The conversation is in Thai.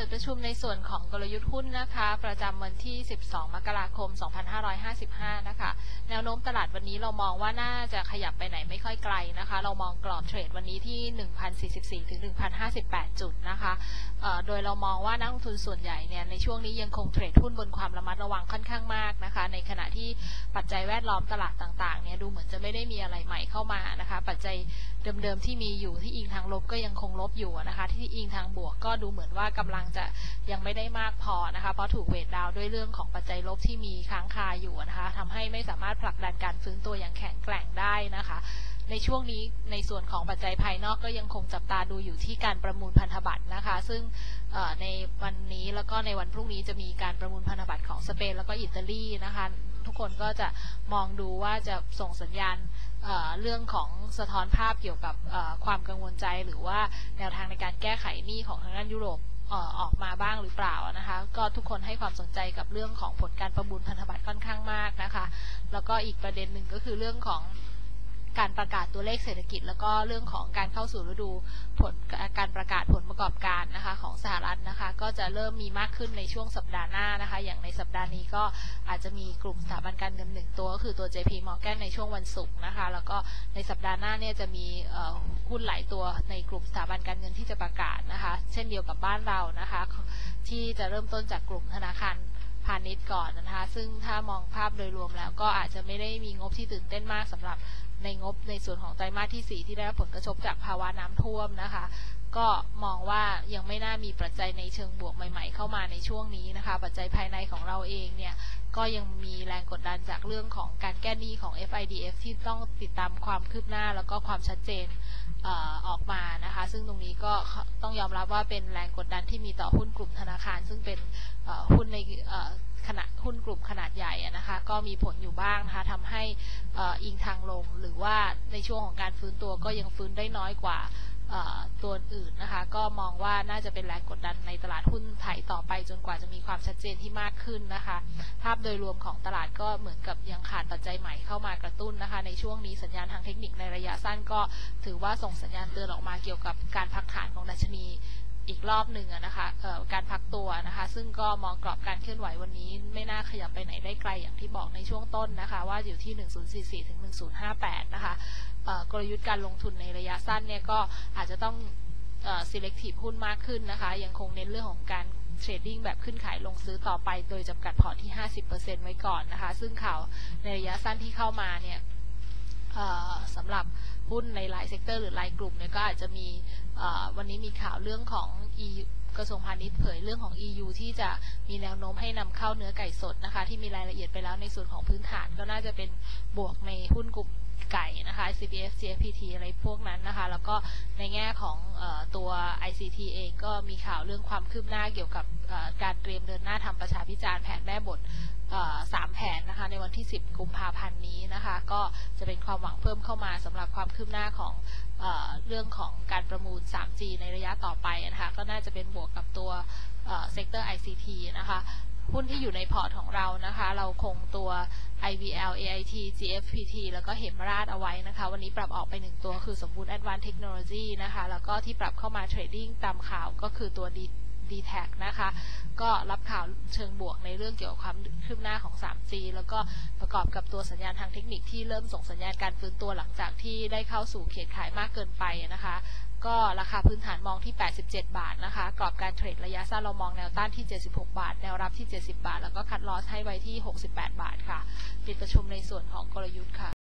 ปิดประชุมในส่วนของกลยุทธ์หุ้นนะคะ ประจำวันที่ 12 มกราคม 2555 นะคะ แนวโน้มตลาดวันนี้เรามองว่าน่าจะขยับไปไหนไม่ค่อยไกลนะคะ เรามองกรอบเทรดวันนี้ที่ 1,044 ถึง 1,058 จุดนะคะ โดยเรามองว่านักลงทุนส่วนใหญ่เนี่ยในช่วงนี้ยังคงเทรดหุ้นบนความระมัดระวังค่อนข้างมากนะคะ ในขณะที่ปัจจัยแวดล้อมตลาดต่างๆเนี่ยดูเหมือนจะไม่ได้มีอะไรใหม่เข้ามานะคะ ปัจจัยเดิมๆที่มีอยู่ที่อิงทางลบก็ยังคงลบอยู่นะคะ ที่อิงทางบวกก็ดูเหมือนว่ากำลังจะยังไม่ได้มากพอนะคะเพราะถูกเวทดาวด้วยเรื่องของปัจจัยลบที่มีค้างคาอยู่นะคะทำให้ไม่สามารถผลักดันการฟื้นตัวอย่างแข็งแกร่งได้นะคะ ในช่วงนี้ในส่วนของปัจจัยภายนอกก็ยังคงจับตาดูอยู่ที่การประมูลพันธบัตรนะคะ ซึ่งในวันนี้แล้วก็ในวันพรุ่งนี้จะมีการประมูลพันธบัตรของสเปนแล้วก็อิตาลีนะคะทุกคนก็จะมองดูว่าจะส่งสัญญาณเเรื่องของสะท้อนภาพเกี่ยวกับความกังวลใจ หรือว่าแนวทางในการแก้ไขหนี้ของทางด้านยุโรป ออออกมาบ้างหรือเปล่านะคะ ก็ทุกคนให้ความสนใจกับเรื่องของผลการประมูลพันธบัตรค่อนข้างมากนะคะ แล้วก็อีกประเด็นหนึ่งก็คือเรื่องของ การประกาศตัวเลขเศรษฐกิจ แล้วก็เรื่องของการเข้าสู่ฤดูผลการประกาศผลประกอบการนะคะของสหรัฐนะคะ ก็จะเริ่มมีมากขึ้นในช่วงสัปดาห์หน้านะคะ อย่างในสัปดาห์นี้ก็อาจจะมีกลุ่มสถาบันการเงินหนึ่งตัว ก็คือตัว JP Morgan ในช่วงวันศุกร์นะคะ แล้วก็ในสัปดาห์หน้าเนี่ยจะมีหุ้นหลายตัวในกลุ่มสถาบันการเงินที่จะประกาศนะคะ เช่นเดียวกับบ้านเรานะคะ ที่จะเริ่มต้นจากกลุ่มธนาคาราณิชย์ก่อนนะคะ ซึ่งถ้ามองภาพโดยรวมแล้วก็อาจจะไม่ได้มีงบที่ตื่นเต้นมากสำหรับในงบในส่วนของไตรมาสที่ 4 ที่ได้รับผลกระทบจากภาวะน้ำท่วมนะคะ ก็มองว่ายังไม่น่ามีปัจจัยในเชิงบวกใหม่ ๆ เข้ามาในช่วงนี้นะคะ ปัจจัยภายในของเราเองเนี่ยก็ยังมีแรงกดดันจากเรื่องของการแก้หนี้ของ FIDF ที่ต้องติดตามความคืบหน้าแล้วก็ความชัดเจนออกมานะคะ ซึ่งตรงนี้ก็ต้องยอมรับว่าเป็นแรงกดดันที่มีต่อหุ้นกลุ่มธนาคาร ซึ่งเป็นหุ้นใน ลุ่มขนาดใหญ่อะนะคะก็มีผลอยู่บ้างนะคะทำให้อิงทางลง หรือว่าในช่วงของการฟื้นตัวก็ยังฟื้นได้น้อยกว่าตัวอื่นนะคะ ก็มองว่าน่าจะเป็นแรงกดดันในตลาดหุ้นไทยต่อไปจนกว่าจะมีความชัดเจนที่มากขึ้นนะคะ ภาพโดยรวมของตลาดก็เหมือนกับยังขาดปัจจัยใหม่เข้ามากระตุ้นนะคะ ในช่วงนี้สัญญาณทางเทคนิคในระยะสั้นก็ถือว่าส่งสัญญาณเตือนออกมาเกี่ยวกับการพักฐานของดัชนี อีกรอบหนึ่งนะคะการพักตัวนะคะ ซึ่งก็มองกรอบการเคลื่อนไหววันนี้ ไม่น่าขยับไปไหนได้ไกลอย่างที่บอกในช่วงต้นนะคะ ว่าอยู่ที่ 1044ถึง1058 นะคะกลยุทธ์การลงทุนในระยะสั้นเนี่ยก็อาจจะต้องอ selective หุ้นมากขึ้นนะคะ ยังคงเน้นเรื่องของการtrading แบบขึ้นขายลงซื้อต่อไปโดยจำกัด port ที่ 50%ไว้ก่อนนะคะ ซึ่งข่าวในระยะสั้นที่เข้ามาเนี่ยสำหรับ หุ้นในหลาย sector หรือรายกลุ่มเนี่ยก็อาจจะมีวันนี้มีข่าวเรื่องของ EU กระทรวงพาณิชย์เผยเรื่องของ EU ที่จะมีแนวโน้มให้นำเข้าเนื้อไก่สดนะคะ ที่มีรายละเอียดไปแล้วในส่วนของพื้นฐานก็น่าจะเป็นบวกในหุ้นกลุ่มไก่นะคะ CPF GFPT อะไรพวกนั้นนะคะ แล้วก็ในแง่ของอตัว ICT เองก็มีข่าวเรื่องความคืบหน้าเกี่ยวกับการเตรียมเดินหน้าทำประชาพิจารณ์แผนแม่บท สามแผนนะคะในวันที่ 10 กุมภาพันธ์นี้นะคะ ก็จะเป็นความหวังเพิ่มเข้ามาสำหรับความคืบหน้าของเออเรื่องของการประมูล 3G ในระยะต่อไปนะคะ ก็น่าจะเป็นบวกกับตัว sector ICT นะคะหุ้นที่อยู่ใน port ของเรานะคะ เราคงตัว IVL AIT GFPT แล้วก็เหมราชเอาไว้นะคะ วันนี้ปรับออกไปหนึ่งตัวคือสมบูรณ์ Advanced Technology นะคะ แล้วก็ที่ปรับเข้ามา trading ตามข่าวก็คือตัว D d t a c นะคะ ก็รับข่าวเชิงบวกในเรื่องเกี่ยวกับความคืบหน้าของ 3G แล้วก็ประกอบกับตัวสัญญาณทางเทคนิคที่เริ่มส่งสัญญาณการฟื้นตัวหลังจากที่ได้เข้าสู่เขตขายมากเกินไปนะคะก็ราคาพื้นฐานมองที่ 87 บาทนะคะ กรอบการเทรดระยะสั้นเรามองแนวต้านที่ 76 บาท แนวรับที่ 70 บาท แล้วก็คัดลอสให้ไว้ที่ 68 บาทค่ะ ปิดประชุมในส่วนของกลยุทธ์ค่ะ